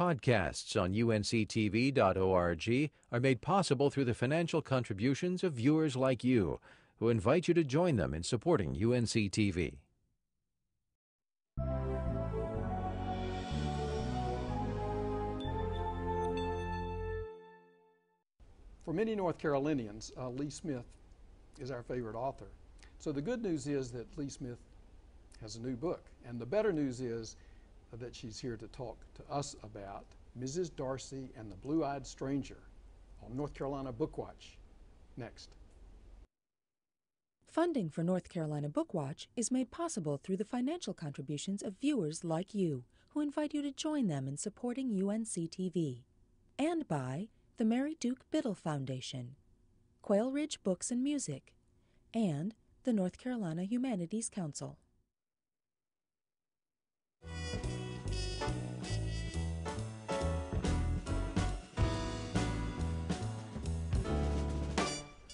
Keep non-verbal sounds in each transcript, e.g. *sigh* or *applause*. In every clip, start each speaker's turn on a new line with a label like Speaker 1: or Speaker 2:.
Speaker 1: Podcasts on unctv.org are made possible through the financial contributions of viewers like you, who invite you to join them in supporting UNCTV.
Speaker 2: For many North Carolinians, uh, Lee Smith is our favorite author. So the good news is that Lee Smith has a new book. And the better news is that she's here to talk to us about Mrs. Darcy and the Blue Eyed Stranger on North Carolina Book Watch. Next.
Speaker 3: Funding for North Carolina Book Watch is made possible through the financial contributions of viewers like you who invite you to join them in supporting UNCTV, and by the Mary Duke Biddle Foundation, Quail Ridge Books and Music, and the North Carolina Humanities Council.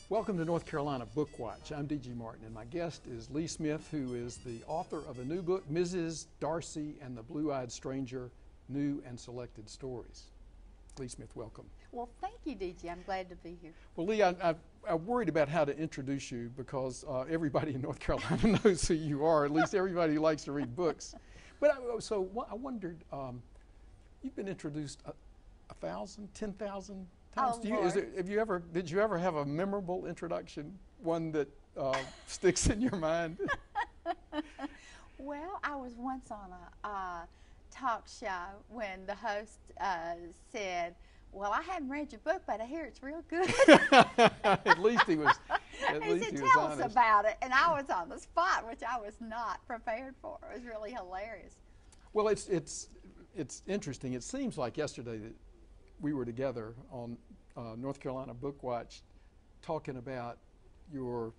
Speaker 2: Welcome to North Carolina Book Watch. I'm D.G. Martin, and my guest is Lee Smith, who is the author of a new book, Mrs. Darcy and the Blue Eyed Stranger New and Selected Stories. Lee Smith, welcome.
Speaker 4: Well, thank you, D.G. I'm glad to be here.
Speaker 2: Well, Lee, I, I, I worried about how to introduce you because uh, everybody in North *laughs* Carolina knows who you are, at least everybody who *laughs* likes to read books. But I, so I wondered, um, you've been introduced a, a thousand, ten thousand times.
Speaker 4: Oh,
Speaker 2: Do you, is it, have you ever, did you ever have a memorable introduction, one that uh, *laughs* sticks in your mind? *laughs*
Speaker 4: well, I was once on a uh, talk show when the host uh, said, well, I haven't read your book, but I hear it's real good. *laughs*
Speaker 2: at least he was. At
Speaker 4: he
Speaker 2: least
Speaker 4: said,
Speaker 2: he was
Speaker 4: "Tell us
Speaker 2: honest.
Speaker 4: about it," and I was on the spot, which I was not prepared for. It was really hilarious.
Speaker 2: Well, it's it's it's interesting. It seems like yesterday that we were together on uh, North Carolina Book Watch, talking about your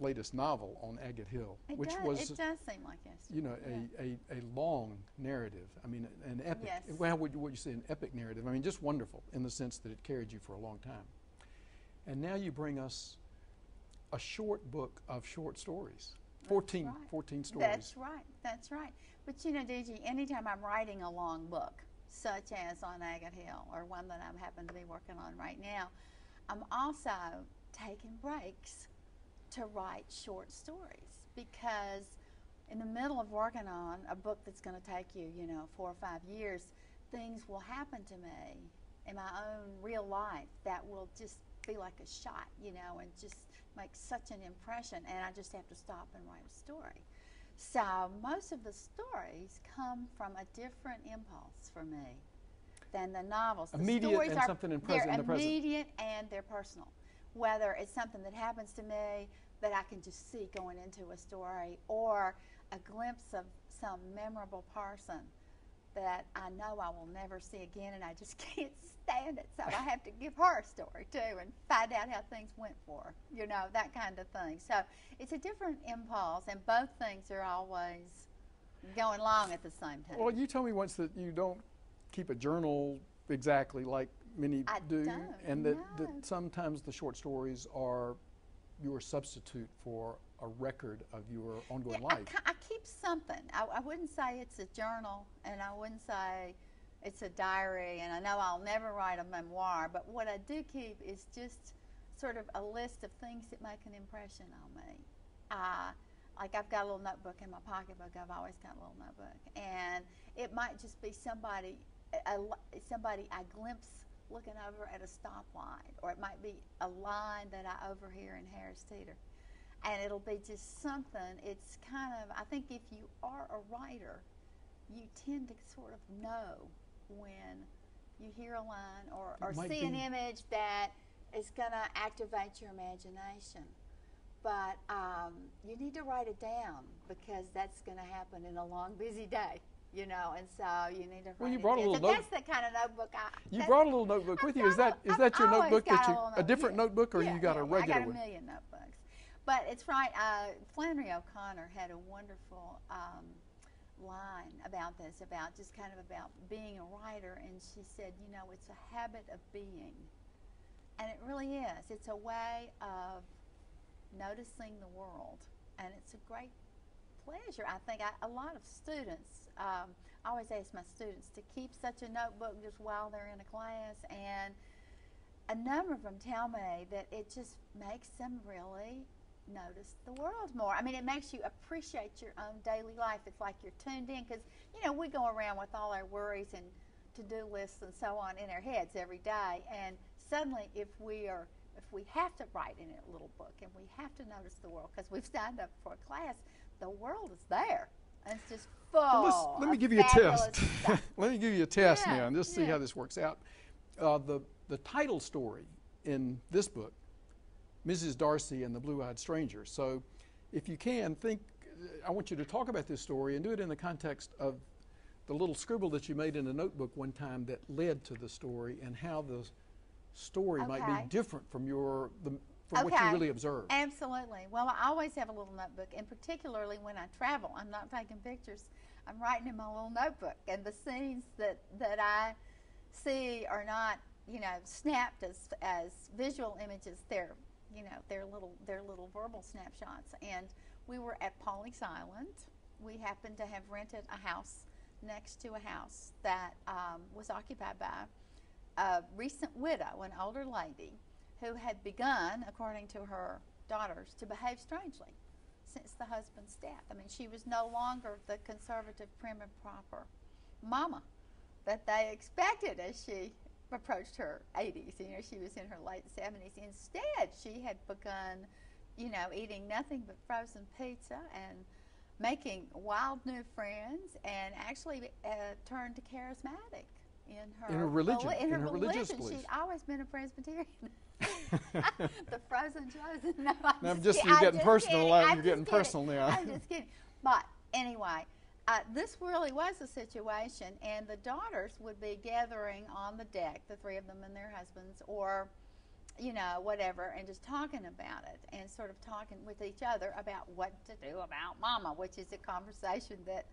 Speaker 2: latest novel on Agate Hill,
Speaker 4: It
Speaker 2: which
Speaker 4: does,
Speaker 2: was
Speaker 4: it does seem like yesterday.
Speaker 2: you know
Speaker 4: yeah.
Speaker 2: a, a, a long narrative. I mean, an epic.
Speaker 4: Yes.
Speaker 2: Well, would you, would you say an epic narrative? I mean, just wonderful in the sense that it carried you for a long time. And now you bring us a short book of short stories. 14,
Speaker 4: right.
Speaker 2: 14 stories.
Speaker 4: That's right. That's right. But you know, DG, anytime I'm writing a long book, such as on Agate Hill or one that I'm happen to be working on right now, I'm also taking breaks to write short stories because in the middle of working on a book that's going to take you, you know, four or five years, things will happen to me in my own real life that will just be like a shot, you know, and just make such an impression, and I just have to stop and write a story. So most of the stories come from a different impulse for me than the novels. The
Speaker 2: Immediate
Speaker 4: stories
Speaker 2: and
Speaker 4: are,
Speaker 2: something in
Speaker 4: they're
Speaker 2: in the present.
Speaker 4: immediate and they're personal. Whether it's something that happens to me that I can just see going into a story, or a glimpse of some memorable person that I know I will never see again, and I just *laughs* can't stand it. So I have to give her a story too, and find out how things went for her. You know that kind of thing. So it's a different impulse, and both things are always going along at the same time.
Speaker 2: Well, you told me once that you don't keep a journal exactly like many
Speaker 4: I
Speaker 2: do, and that, that sometimes the short stories are your substitute for a record of your ongoing
Speaker 4: Yeah,
Speaker 2: life.
Speaker 4: ki- I keep something. I, I wouldn't say it's a journal, and I wouldn't say it's a diary, and I know I'll never write a memoir, but what I do keep is just sort of a list of things that make an impression on me. Uh, like I've got a little notebook in my pocketbook. I've always got a little notebook, and it might just be somebody, a- somebody I glimpse looking over at a stoplight, or it might be a line that I overhear in Harris Teeter and it'll be just something. It's kind of, I think if you are a writer, you tend to sort of know when you hear a line or, or see an image that is going to activate your imagination. But um, you need to write it down because that's going to happen in a long, busy day, you know, and so you need to write
Speaker 2: Well, you
Speaker 4: it
Speaker 2: brought a little note-
Speaker 4: that's the kind of notebook I.
Speaker 2: You brought a little notebook
Speaker 4: I've
Speaker 2: with you. Is that
Speaker 4: a-
Speaker 2: that your
Speaker 4: I've
Speaker 2: notebook that you
Speaker 4: little
Speaker 2: a different
Speaker 4: yeah.
Speaker 2: notebook or
Speaker 4: yeah,
Speaker 2: you got
Speaker 4: yeah,
Speaker 2: a regular
Speaker 4: I got a million notebooks. But it's right. Uh, Flannery O'Connor had a wonderful um, line about this, about just kind of about being a writer, and she said, you know, it's a habit of being, and it really is. It's a way of noticing the world, and it's a great pleasure. I think I, a lot of students, um, I always ask my students to keep such a notebook just while they're in a class, and a number of them tell me that it just makes them really notice the world more. I mean, it makes you appreciate your own daily life. It's like you're tuned in because, you know, we go around with all our worries and to do lists and so on in our heads every day. And suddenly, if we are if we have to write in a little book and we have to notice the world because we've signed up for a class, the world is there. And it's just full.
Speaker 2: Well, let me give you a test. *laughs* let me give you a test
Speaker 4: Yeah,
Speaker 2: now and just see how this works out. Uh, the, the title story in this book, Mrs. Darcy and the Blue Eyed Stranger. So if you can, think, I want you to talk about this story and do it in the context of the little scribble that you made in a notebook one time that led to the story and how the story might be different from your the, from what you really observed.
Speaker 4: Absolutely. Well, I always have a little notebook, and particularly when I travel, I'm not taking pictures. I'm writing in my little notebook, and the scenes that that I see are not, you know, snapped as as visual images. They're, you know, they're little they're little verbal snapshots. And we were at Pawleys Island. We happened to have rented a house next to a house that um, was occupied by a recent widow, an older lady, who had begun, according to her daughters, to behave strangely since the husband's death. I mean, she was no longer the conservative, prim and proper mama that they expected as she approached her 80s. You know, she was in her late 70s. Instead, she had begun, you know, eating nothing but frozen pizza and making wild new friends and actually uh, turned to charismatic in her
Speaker 2: In her religion,
Speaker 4: in,
Speaker 2: in
Speaker 4: her,
Speaker 2: her religious
Speaker 4: religion.
Speaker 2: beliefs.
Speaker 4: She'd always been a Presbyterian. *laughs* *laughs* the frozen chosen. *laughs* No, I'm just,
Speaker 2: just- you're
Speaker 4: I'm
Speaker 2: getting
Speaker 4: just
Speaker 2: personal
Speaker 4: kidding. I'm
Speaker 2: you're
Speaker 4: just
Speaker 2: getting
Speaker 4: kidding.
Speaker 2: personal now.
Speaker 4: I'm just kidding. But anyway, uh, this really was a situation, and the daughters would be gathering on the deck, the three of them and their husbands, or you know, whatever, and just talking about it and sort of talking with each other about what to do about mama, which is a conversation that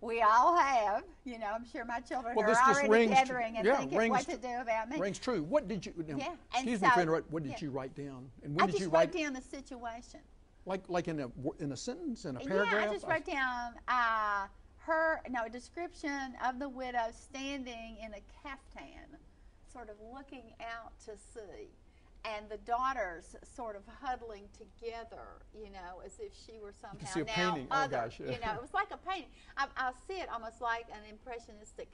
Speaker 4: we all have. You know, I'm sure my children
Speaker 2: Well,
Speaker 4: are already
Speaker 2: rings
Speaker 4: gathering and
Speaker 2: yeah,
Speaker 4: thinking
Speaker 2: rings
Speaker 4: what to do about me.
Speaker 2: Rings true. What did you? now,
Speaker 4: Yeah,
Speaker 2: Excuse me
Speaker 4: so-
Speaker 2: for interrupt. What did
Speaker 4: yeah.
Speaker 2: you write down? And when
Speaker 4: I
Speaker 2: did
Speaker 4: just
Speaker 2: you
Speaker 4: wrote
Speaker 2: write?
Speaker 4: down the situation.
Speaker 2: Like like in a in a sentence in a paragraph.
Speaker 4: Yeah, I just wrote down uh, her no a description of the widow standing in a caftan, sort of looking out to sea, and the daughters sort of huddling together, you know, as if she were somehow
Speaker 2: see a
Speaker 4: now
Speaker 2: painting. Oh,
Speaker 4: other.
Speaker 2: gosh, yeah.
Speaker 4: You know, it was like a painting. I, I see it almost like an impressionistic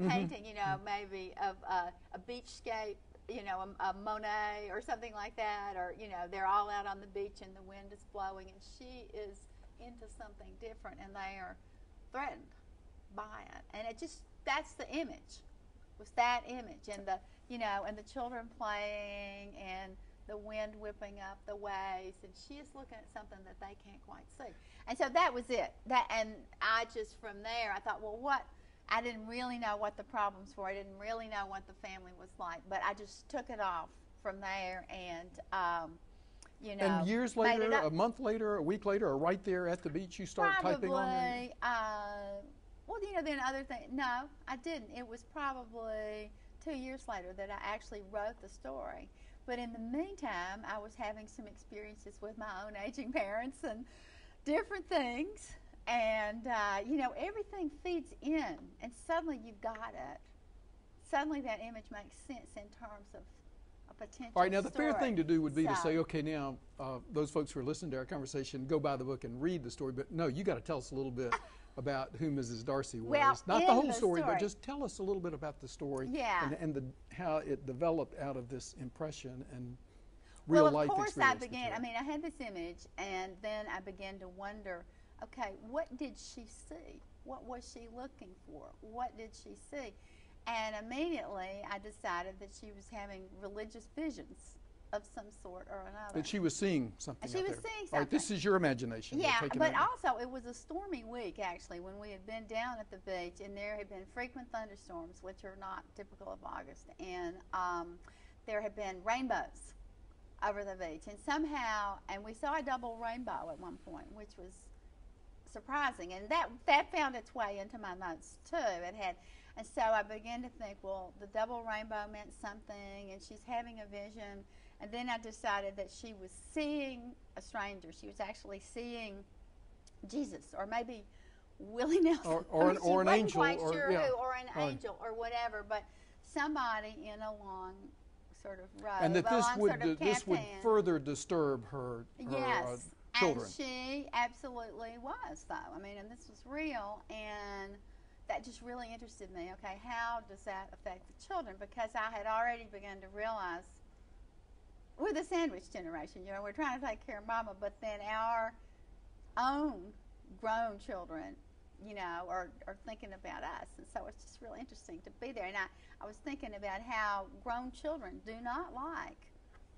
Speaker 2: Mm-hmm.
Speaker 4: painting, you know, maybe of uh, a beachscape. You know, a, a Monet or something like that, or you know, they're all out on the beach and the wind is blowing, and she is into something different, and they are threatened by it. And it just that's the image, was that image, and the you know, and the children playing, and the wind whipping up the waves, and she is looking at something that they can't quite see. And so that was it. That and I just from there I thought, well, what? I didn't really know what the problems were. I didn't really know what the family was like, but I just took it off from there, and um, you know,
Speaker 2: and years later, a month later, a week later, or right there at the beach, you start
Speaker 4: probably,
Speaker 2: typing on there.
Speaker 4: uh, well, you know, then other thing. No, I didn't. It was probably two years later that I actually wrote the story. But in the meantime, I was having some experiences with my own aging *laughs* parents and different things. And, uh, you know, everything feeds in, and suddenly you've got it. Suddenly that image makes sense in terms of a potential
Speaker 2: All right, now the fair thing to do would be to say, okay, now uh, those folks who are listening to our conversation, go buy the book and read the story. But no, you got to tell us a little bit *laughs* about who Mrs. Darcy was.
Speaker 4: Well,
Speaker 2: Not the whole
Speaker 4: the
Speaker 2: story, but just tell us a little bit about the story
Speaker 4: Yeah.
Speaker 2: and, and the, how it developed out of this impression and real
Speaker 4: well,
Speaker 2: life
Speaker 4: of course, I began. I mean, I had this image, and then I began to wonder, okay, what did she see? What was she looking for? What did she see? And immediately, I decided that she was having religious visions of some sort or another.
Speaker 2: that she was seeing something.
Speaker 4: She was
Speaker 2: there.
Speaker 4: seeing
Speaker 2: All right, this is your imagination.
Speaker 4: Yeah, but also it was a stormy week actually when we had been down at the beach, and there had been frequent thunderstorms, which are not typical of August, and um, there had been rainbows over the beach, and somehow, and we saw a double rainbow at one point, which was surprising, and that that found its way into my notes too. It had, and so I began to think, well, the double rainbow meant something, and she's having a vision. And then I decided that she was seeing a stranger. She was actually seeing Jesus, or maybe Willie Nelson,
Speaker 2: Or- or *laughs* an- or an angel, or-
Speaker 4: sure
Speaker 2: yeah.
Speaker 4: who, or an
Speaker 2: Right.
Speaker 4: angel, or whatever, but somebody in a long sort of robe,
Speaker 2: and that this would
Speaker 4: sort of
Speaker 2: this would further disturb her, her
Speaker 4: Yes,
Speaker 2: uh, children.
Speaker 4: and she absolutely was, though. I mean, and this was real, and that just really interested me. Okay, how does that affect the children? Because I had already begun to realize we're the sandwich generation. You know, we're trying to take care of Mama, but then our own grown children, you know, are, are thinking about us. And so it's just really interesting to be there. And I, I was thinking about how grown children do not like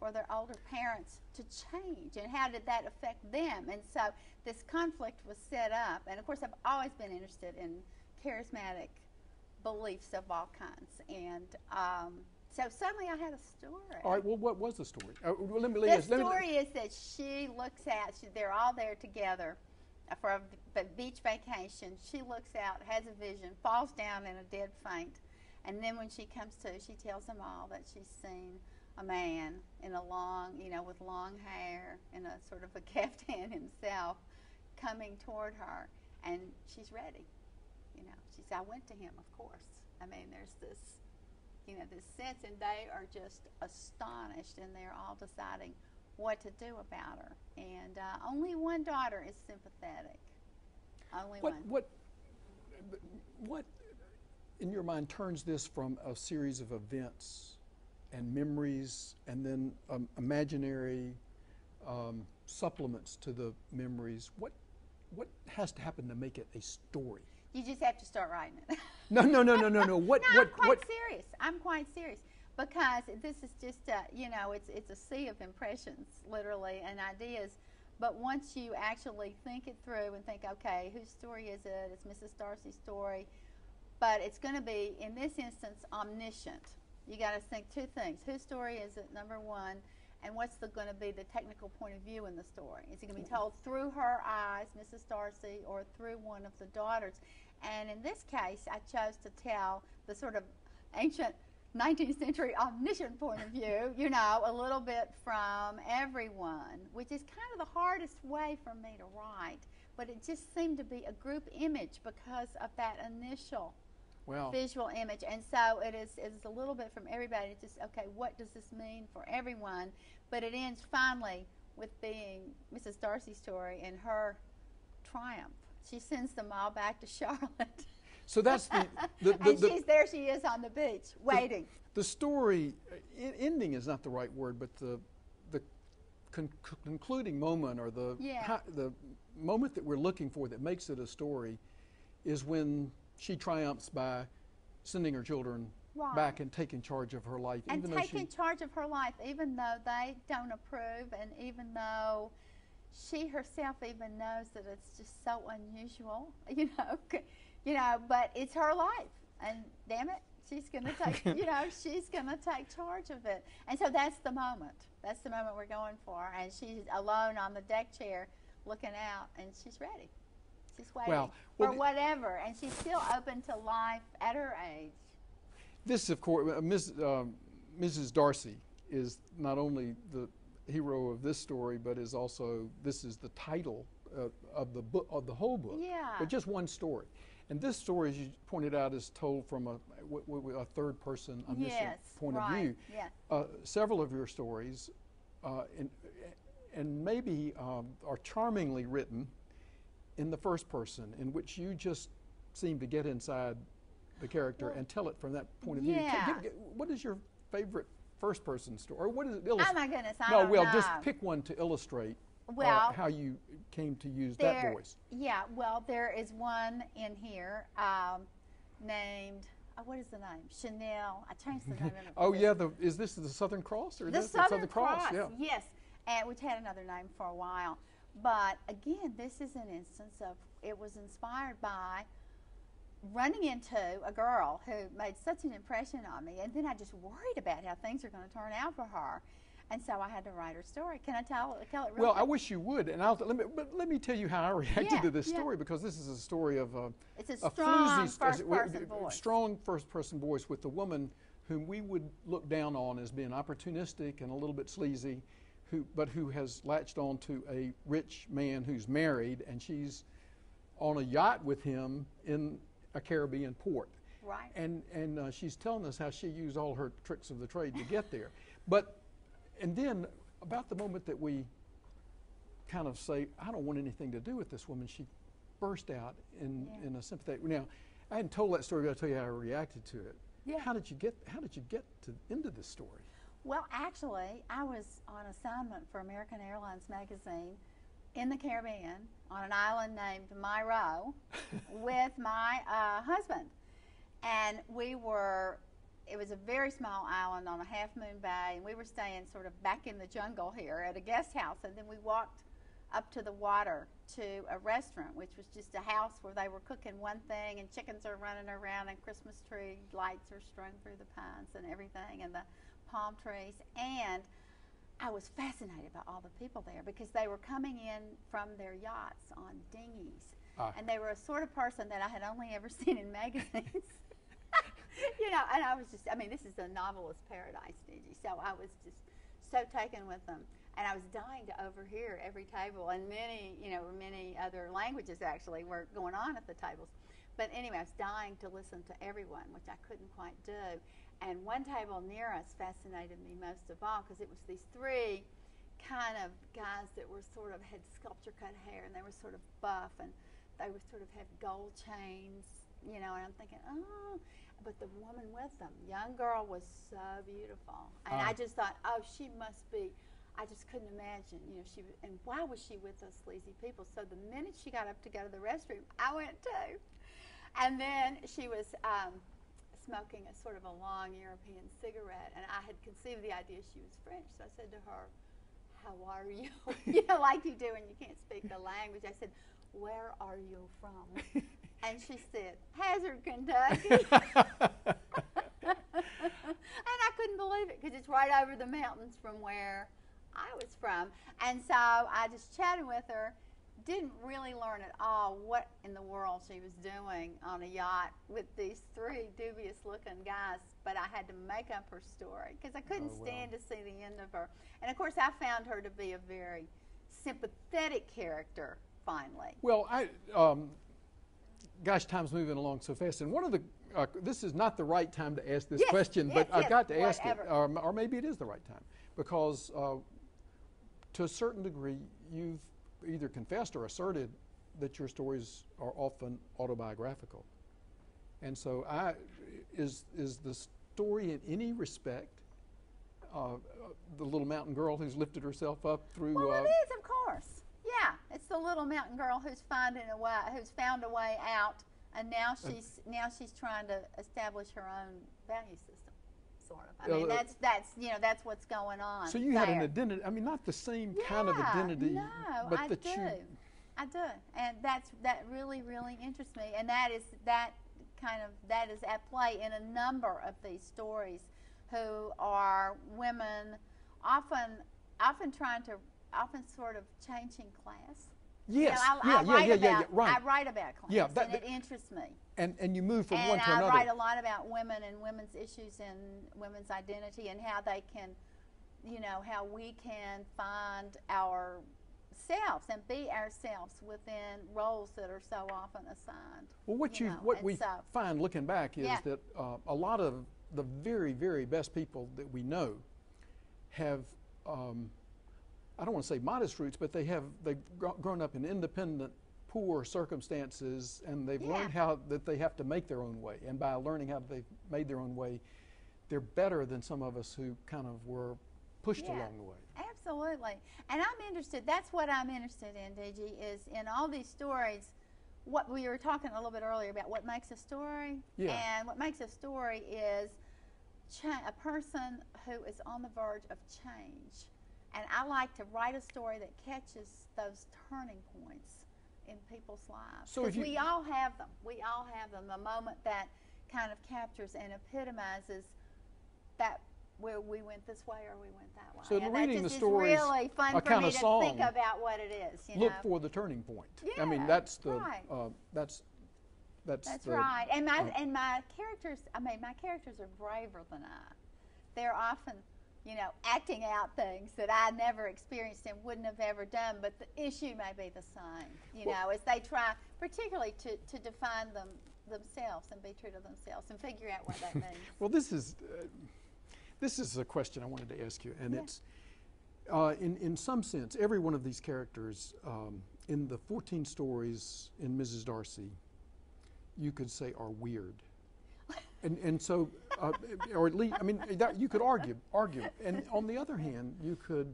Speaker 4: for their older parents to change and how did that affect them. And so this conflict was set up. And of course, I've always been interested in charismatic beliefs of all kinds. And um, so suddenly I had a story.
Speaker 2: All right. Well, what was the story? Uh, let me,
Speaker 4: The
Speaker 2: let me-
Speaker 4: story is that she looks out. She, they're all there together for a beach vacation. She looks out, has a vision, falls down in a dead faint, and then when she comes to, she tells them all that she's seen a man in a long, you know, with long hair and a sort of a *laughs* caftan himself, coming toward her, and she's ready. You know, she said, "I went to him, of course." I mean, there's this you know, this sense, and they are just astonished, and they're all deciding what to do about her. And uh, only one daughter is sympathetic. Only
Speaker 2: what
Speaker 4: one.
Speaker 2: what what in your mind turns this from a series of events and memories and then um, imaginary um, supplements to the memories? What what has to happen to make it a story?
Speaker 4: You just have to start writing it. *laughs*
Speaker 2: No, no, no, no, no, no. What *laughs*
Speaker 4: no,
Speaker 2: what
Speaker 4: I'm quite
Speaker 2: what?
Speaker 4: serious. I'm quite serious because this is just a, you know, it's it's a sea of impressions, literally, and ideas. But once you actually think it through and think, okay, whose story is it? It's Mrs. Darcy's story, but it's going to be, in this instance, omniscient. You got to think two things: whose story is it? Number one, and what's going to be the technical point of view in the story? Is it going to be mm-hmm. told through her eyes, Mrs. Darcy, or through one of the daughters? And in this case, I chose to tell the sort of ancient 19th century omniscient point of view, *laughs* you know, a little bit from everyone, which is kind of the hardest way for me to write. But it just seemed to be a group image because of that initial
Speaker 2: Well,
Speaker 4: visual image. And so it is, it is a little bit from everybody. It's just, okay, what does this mean for everyone? But it ends finally with being Mrs. Darcy's story and her triumph. She sends them all back to *laughs* Charlotte.
Speaker 2: so that's the the, *laughs* the,
Speaker 4: and
Speaker 2: the,
Speaker 4: she's there she is on the beach, waiting.
Speaker 2: the story ending is not the right word, but the the con- concluding moment or the
Speaker 4: Yeah.
Speaker 2: the moment that we're looking for that makes it a story is when she triumphs by sending her children
Speaker 4: Right.
Speaker 2: back and taking charge of her life,
Speaker 4: and
Speaker 2: even though
Speaker 4: taking charge of her life, even though they don't approve, and even though she herself even knows that it's just so unusual, *laughs* you know, you know. But it's her life, and damn it, she's going *laughs* to take, you know, she's going to take charge of it. And so that's the moment. That's the moment we're going for. And she's alone on the deck chair, looking out, and she's ready. She's waiting
Speaker 2: Well,
Speaker 4: for
Speaker 2: well,
Speaker 4: whatever, and she's still open to life at her age.
Speaker 2: this, of course, uh, Ms., um, Mrs. Darcy is not only the hero of this story, but is also this is the title uh, of the book of the whole book.
Speaker 4: Yeah.
Speaker 2: But just one story, and this story, as you pointed out, is told from a, a third person omniscient
Speaker 4: Yes,
Speaker 2: point
Speaker 4: right.
Speaker 2: of view.
Speaker 4: Yeah.
Speaker 2: Uh, several of your stories, uh, and, and maybe um, are charmingly written in the first person, in which you just seem to get inside the character and tell it from that point of view.
Speaker 4: Yeah.
Speaker 2: give- give- what is your favorite first person story? Or what is it
Speaker 4: Oh my goodness, I
Speaker 2: no, well,
Speaker 4: know.
Speaker 2: just pick one to illustrate uh, how you came to use
Speaker 4: there,
Speaker 2: that voice.
Speaker 4: Yeah, well, there is one in here um, named, oh, what is the name? Chanel. I changed the name. *laughs*
Speaker 2: Oh yeah, the, is this the Southern Cross or
Speaker 4: the
Speaker 2: this
Speaker 4: Southern, Cross.
Speaker 2: Yeah.
Speaker 4: Yes, and which had another name for a while. But again, this is an instance of it was inspired by running into a girl who made such an impression on me, and then I just worried about how things are going to turn out for her, and so I had to write her story. Can I tell tell it? Real
Speaker 2: Well, I wish you would, and I'll let me. But let me tell you how I *laughs* reacted
Speaker 4: Yeah,
Speaker 2: to this
Speaker 4: yeah.
Speaker 2: story because this is a story of a,
Speaker 4: It's a
Speaker 2: a
Speaker 4: strong
Speaker 2: floozy
Speaker 4: first person voice.
Speaker 2: strong first-person voice with the woman whom we would look down on as being opportunistic and a little bit sleazy, who but who has latched on to a rich man who's married, and she's on a yacht with him in a Caribbean port.
Speaker 4: Right.
Speaker 2: And and uh, she's telling us how she used all her tricks of the trade to get there. But and then about the moment that we kind of say, I don't want anything to do with this woman, she burst out in,
Speaker 4: Yeah.
Speaker 2: in a sympathetic. Now, I hadn't told that story, but I'll tell you how I reacted to it.
Speaker 4: Yeah.
Speaker 2: How did you get How did you get to into this story?
Speaker 4: Well, actually, I was on assignment for American Airlines magazine in the Caribbean on an island named Mayreau *laughs* with my uh, husband. And we were, it was a very small island on a half moon bay, and we were staying sort of back in the jungle here at a guest house. And then we walked up to the water to a restaurant, which was just a house where they were cooking one thing, and chickens are running around, and Christmas tree lights are strung through the pines and everything, and the palm trees. And I was fascinated by all the people there because they were coming in from their yachts on dinghies.
Speaker 2: Ah.
Speaker 4: And they were a sort of person that I had only ever *laughs* seen in magazines. *laughs* you know, and I was just, I mean, this is a novelist paradise, DG. So I was just so taken with them. And I was dying to overhear every table, and many, you know, many other languages actually were going on at the tables. But anyway, I was dying to listen to everyone, which I couldn't quite do. And one table near us fascinated me most of all because it was these three kind of guys that were sort of had sculpture cut hair and they were sort of buff and they were sort of had gold chains, you know, and I'm thinking, oh, but the woman with them, young girl, was so beautiful. And I
Speaker 2: Ah.
Speaker 4: just thought, oh, she must be. I just couldn't imagine, you know, she and why was she with those sleazy people? So the minute she got up to go to the restroom, I went too. And then she was um, smoking a sort of a long European cigarette, and I had conceived the idea she was French. So I said to her, "How are you?" *laughs* you know, like you do when you can't speak the language. I said, "Where are you from?" *laughs* and she said, "Hazard, Kentucky." *laughs* and I couldn't believe it because it's right over the mountains from where I was from. And so I just chatted with her. Didn't really learn at all what in the world she was doing on a yacht with these three *laughs* dubious looking guys, but I had to make up her story because I couldn't
Speaker 2: Oh, wow.
Speaker 4: stand to see the end of her. And of course, I found her to be a very sympathetic character finally.
Speaker 2: Well, I, um, gosh, time's moving along so fast. And one of the, uh, this is not the right time to ask this
Speaker 4: Yes,
Speaker 2: question,
Speaker 4: yes,
Speaker 2: but I've got to ask it, um, or maybe it is the right time, because uh, to a certain degree, you've either confessed or asserted that your stories are often autobiographical. And so, I, is is the story in any respect uh, uh, the little mountain girl who's lifted herself up through?
Speaker 4: Well,
Speaker 2: uh,
Speaker 4: it is, of course. Yeah, it's the little mountain girl who's finding a way, who's found a way out, and now she's now she's trying to establish her own value system, sort of. I mean,
Speaker 2: uh,
Speaker 4: that's that's you know that's what's going on.
Speaker 2: So you had an identity. I mean, not the same kind of identity,
Speaker 4: No,
Speaker 2: but
Speaker 4: I
Speaker 2: that
Speaker 4: do.
Speaker 2: you.
Speaker 4: I do, and that's that really really interests me, and that is that kind of that is at play in a number of these stories, who are women, often often trying to often sort of changing class. You know,
Speaker 2: Yes,
Speaker 4: I,
Speaker 2: yeah,
Speaker 4: I
Speaker 2: yeah,
Speaker 4: write
Speaker 2: yeah,
Speaker 4: about,
Speaker 2: yeah, yeah, right.
Speaker 4: I write about class,
Speaker 2: Yeah, that-
Speaker 4: and it interests me.
Speaker 2: And and you move from
Speaker 4: and
Speaker 2: one to
Speaker 4: I
Speaker 2: another.
Speaker 4: I write a lot about women and women's issues and women's identity and how they can, you know, how we can find ourselves and be ourselves within roles that are so often assigned.
Speaker 2: well, what
Speaker 4: you
Speaker 2: you
Speaker 4: know,
Speaker 2: what we
Speaker 4: so-
Speaker 2: find looking back is
Speaker 4: Yeah.
Speaker 2: that uh, a lot of the very very best people that we know have. Um, I don't want to say modest roots, but they have they've grown up in independent, poor circumstances, and they've
Speaker 4: Yeah.
Speaker 2: learned how that they have to make their own way. And by learning how they've made their own way, they're better than some of us who kind of were pushed
Speaker 4: Yeah.
Speaker 2: along the way.
Speaker 4: Absolutely. And I'm interested, that's what I'm interested in, DG, is in all these stories. What we were talking a little bit earlier about what makes a story.
Speaker 2: Yeah.
Speaker 4: And what makes a story is cha- a person who is on the verge of change. And I like to write a story that catches those turning points in people's lives.
Speaker 2: So you-
Speaker 4: we all have them. We all have them. A moment that kind of captures and epitomizes that where we went this way or we went that way.
Speaker 2: So
Speaker 4: and that
Speaker 2: reading the stories
Speaker 4: is really fun for me to
Speaker 2: song.
Speaker 4: think about what it is. You
Speaker 2: Look
Speaker 4: know?
Speaker 2: for the turning point. I mean, that's the
Speaker 4: right.
Speaker 2: uh, that's that's
Speaker 4: That's
Speaker 2: the,
Speaker 4: right. And my
Speaker 2: uh,
Speaker 4: and my characters, I mean, my characters are braver than I. They're often you know, acting out things that I never experienced and wouldn't have ever done. But the issue may be the same, you
Speaker 2: Well-
Speaker 4: know, as they try, particularly to, to define them themselves and be true to themselves and figure out what that means. *laughs*
Speaker 2: Well, this is uh, this is a question I wanted to ask you, and
Speaker 4: Yeah.
Speaker 2: it's uh, in in some sense every one of these characters um, in the 14 stories in Mrs. Darcy, you could say are weird. And, and so, uh, or at least, I mean, that, you could argue, argue. And on the other hand, you could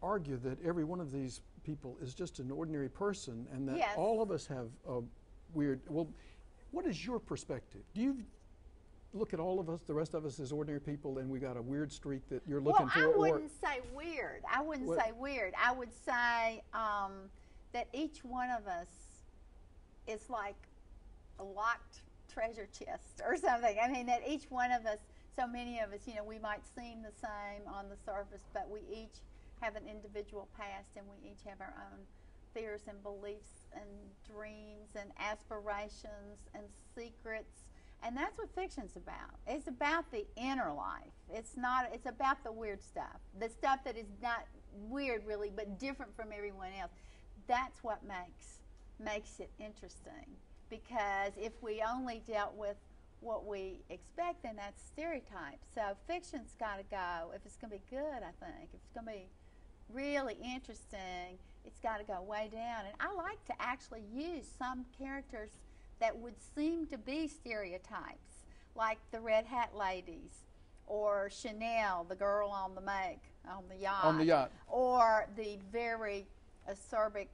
Speaker 2: argue that every one of these people is just an ordinary person and that
Speaker 4: Yes.
Speaker 2: all of us have a weird, well, what is your perspective? Do you look at all of us, the rest of us as ordinary people, and we got a weird streak that you're looking
Speaker 4: well,
Speaker 2: for?
Speaker 4: I wouldn't say weird. I wouldn't
Speaker 2: What-
Speaker 4: say weird. I would say um, that each one of us is like a locked treasure chest or something. I mean, that each one of us, so many of us, you know, we might seem the same on the surface, but we each have an individual past and we each have our own fears and beliefs and dreams and aspirations and secrets. And that's what fiction's about. It's about the inner life. It's not it's about the weird stuff. The stuff that is not weird really, but different from everyone else. That's what makes makes it interesting. Because if we only dealt with what we expect, then that's stereotypes. So fiction's got to go. If it's going to be good, I think, if it's going to be really interesting, it's got to go way down. And I like to actually use some characters that would seem to be stereotypes, like the Red Hat ladies, or Chanel, the girl on the make on the yacht,
Speaker 2: On the yacht.
Speaker 4: or the very acerbic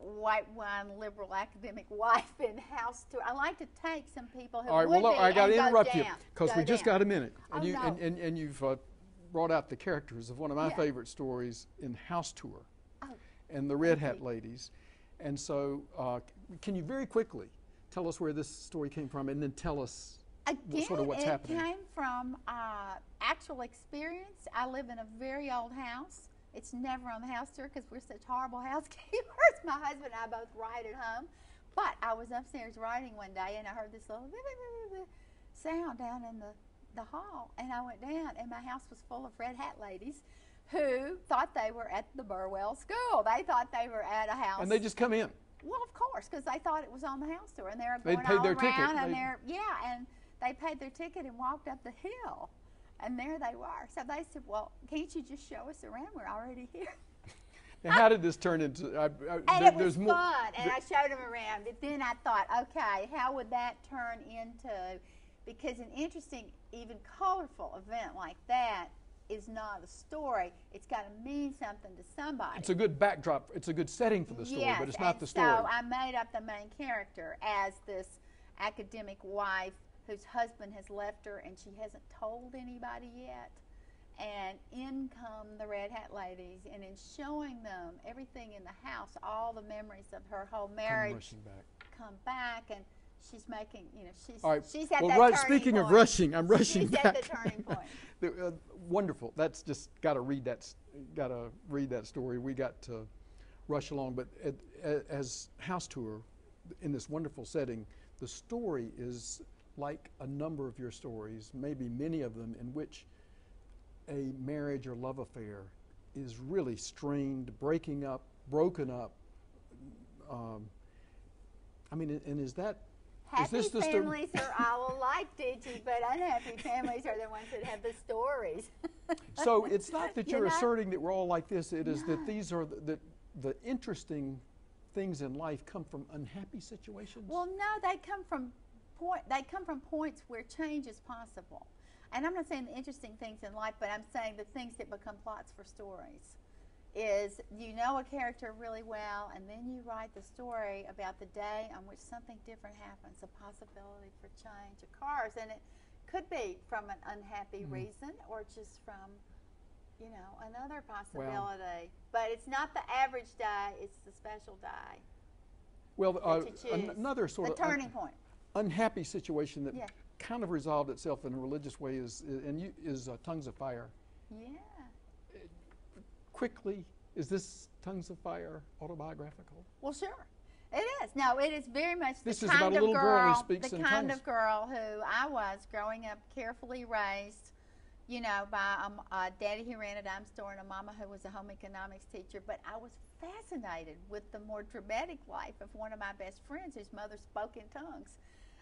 Speaker 4: white wine liberal academic *laughs* wife in house tour. I like to take some people who
Speaker 2: All right, well, I got to interrupt you because we just got a minute, and
Speaker 4: Oh,
Speaker 2: you
Speaker 4: no.
Speaker 2: and, and, and you've uh, brought out the characters of one of my
Speaker 4: Yeah.
Speaker 2: favorite stories in House Tour,
Speaker 4: Oh,
Speaker 2: and the Red Hat ladies, and so uh, can you very quickly tell us where this story came from, and then tell us
Speaker 4: Again,
Speaker 2: sort of what's
Speaker 4: it
Speaker 2: happening.
Speaker 4: came from uh, actual experience. I live in a very old house. It's never on the house tour because we're such horrible *laughs* housekeepers. My husband and I both write at home. But I was upstairs writing one day and I heard this little sound down in the, the hall. And I went down and my house was full of red hat ladies who thought they were at the Burwell School. They thought they were at a house.
Speaker 2: and they just come in.
Speaker 4: Well, of course, because they thought it was on the house tour, and they
Speaker 2: They'd
Speaker 4: going
Speaker 2: paid
Speaker 4: all
Speaker 2: their
Speaker 4: around,
Speaker 2: ticket.
Speaker 4: and
Speaker 2: They-
Speaker 4: they're yeah, and they paid their ticket and walked up the hill, and there they were. So they said, "Well, can't you just show us around? We're already here." *laughs*
Speaker 2: Now, how did this turn into? I, I,
Speaker 4: And
Speaker 2: there-
Speaker 4: it was
Speaker 2: there's more.
Speaker 4: fun, and I showed them around. But then I thought, okay, how would that turn into? Because an interesting, even colorful event like that is not a story. It's got to mean something to somebody.
Speaker 2: it's a good backdrop. It's a good setting for the story,
Speaker 4: yes,
Speaker 2: but it's not the story.
Speaker 4: So I made up the main character as this academic wife whose husband has left her and she hasn't told anybody yet. And in come the Red Hat ladies, and in showing them everything in the house, all the memories of her whole
Speaker 2: Come
Speaker 4: marriage
Speaker 2: rushing back.
Speaker 4: come back, and she's making, you know, she's
Speaker 2: All right.
Speaker 4: she's at
Speaker 2: well,
Speaker 4: that
Speaker 2: right,
Speaker 4: turning
Speaker 2: speaking of rushing, I'm rushing
Speaker 4: She's
Speaker 2: back.
Speaker 4: at the turning *laughs* point.
Speaker 2: The, uh, wonderful. That's just got to read that. Got to read that story. We got to rush along, but at, a- as house tour, in this wonderful setting, the story is like a number of your stories, maybe many of them, in which a marriage or love affair is really strained, breaking up, broken up. Um, I mean, and is that is
Speaker 4: Happy
Speaker 2: this the sto-
Speaker 4: families are all alike, DG, but unhappy families are the ones that have the stories. *laughs*
Speaker 2: So it's not that
Speaker 4: You
Speaker 2: you're
Speaker 4: know?
Speaker 2: asserting that we're all like this. It is that these are the, the, the interesting things in life come from unhappy situations.
Speaker 4: Well, no, they come from point. They come from points where change is possible. And I'm not saying the interesting things in life, but I'm saying the things that become plots for stories. Is you know a character really well, and then you write the story about the day on which something different happens, a possibility for change occurs, and it could be from an unhappy
Speaker 2: Mm-hmm.
Speaker 4: reason or just from, you know, another possibility. but it's not the average day; it's the special day
Speaker 2: well, uh, an- another sort
Speaker 4: the
Speaker 2: of un-
Speaker 4: turning point.
Speaker 2: Unhappy situation that
Speaker 4: Yeah.
Speaker 2: kind of resolved itself in a religious way is, and you, is uh, Tongues of Fire.
Speaker 4: Yeah.
Speaker 2: Quickly, is this Tongues of Fire autobiographical?
Speaker 4: Well, sure. It is. No, it is very much the
Speaker 2: This is
Speaker 4: kind
Speaker 2: about a
Speaker 4: of
Speaker 2: girl who
Speaker 4: girl,
Speaker 2: speaks
Speaker 4: the
Speaker 2: in
Speaker 4: kind
Speaker 2: tongues.
Speaker 4: of girl who I was growing up, carefully raised, you know, by um, a daddy who ran a dime store and a mama who was a home economics teacher. But I was fascinated with the more dramatic life of one of my best friends whose mother spoke in tongues.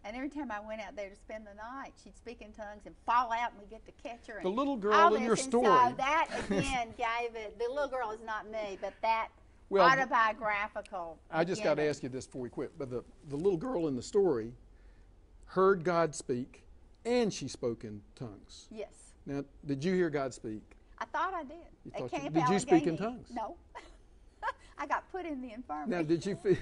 Speaker 4: And every time I went out there to spend the night, she'd speak in tongues and fall out, and we get to catch her.
Speaker 2: The little girl in your
Speaker 4: And
Speaker 2: story.
Speaker 4: So *laughs* that again gave it. The little girl is not me, but that
Speaker 2: Well,
Speaker 4: autobiographical.
Speaker 2: I just got to ask you this before we quit. But the, the little girl in the story heard God speak, and she spoke in tongues.
Speaker 4: Yes,
Speaker 2: Now, did you hear God speak?
Speaker 4: I thought I did.
Speaker 2: You
Speaker 4: At
Speaker 2: thought you-
Speaker 4: Camp
Speaker 2: did you speak in tongues?
Speaker 4: No. *laughs* I got put in the infirmary.
Speaker 2: Now, did you feel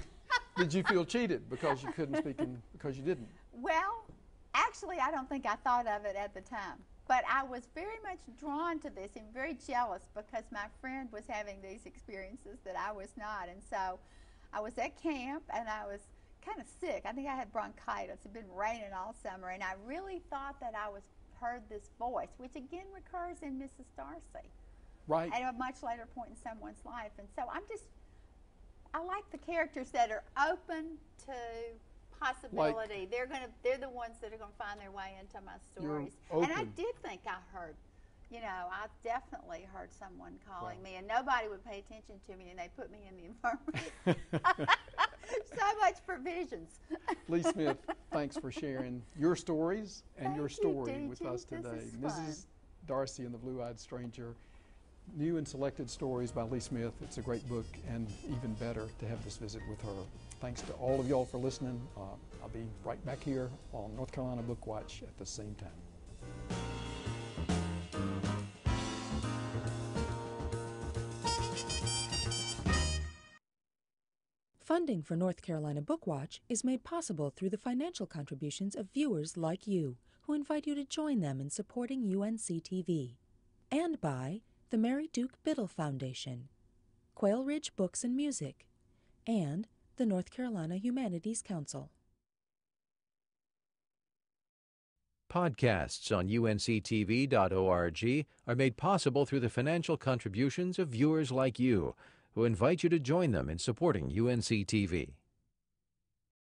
Speaker 2: did you feel cheated because you couldn't speak in because you didn't?
Speaker 4: Well, actually, I don't think I thought of it at the time. But I was very much drawn to this and very jealous because my friend was having these experiences that I was not. And so I was at camp and I was kind of sick. I think I had bronchitis. It had been raining all summer. And I really thought that I was heard this voice, which again recurs in Mrs. Darcy
Speaker 2: Right.
Speaker 4: at a much later point in someone's life. And so I'm just, I like the characters that are open to possibility. they're gonna, they're the ones that are gonna find their way into my stories. And I did think I heard, you know, I definitely heard someone calling
Speaker 2: Wow.
Speaker 4: me, and nobody would pay attention to me, and they put me in the infirmary. *laughs* so much provisions.
Speaker 2: Lee Smith, thanks for sharing your stories and your
Speaker 4: Thank you,
Speaker 2: story with
Speaker 4: DG.
Speaker 2: us
Speaker 4: This
Speaker 2: today.
Speaker 4: is
Speaker 2: Mrs.
Speaker 4: fun.
Speaker 2: Darcy and the Blue Eyed Stranger. New and selected stories by Lee Smith. It's a great book, and even better to have this visit with her. Thanks to all of y'all for listening. Uh, I'll be right back here on North Carolina Book Watch at the same time.
Speaker 3: Funding for North Carolina Book Watch is made possible through the financial contributions of viewers like you who invite you to join them in supporting UNCTV, and by the Mary Duke Biddle Foundation, Quail Ridge Books and Music, and the North Carolina Humanities Council.
Speaker 1: Podcasts on unctv.org are made possible through the financial contributions of viewers like you who invite you to join them in supporting UNCTV.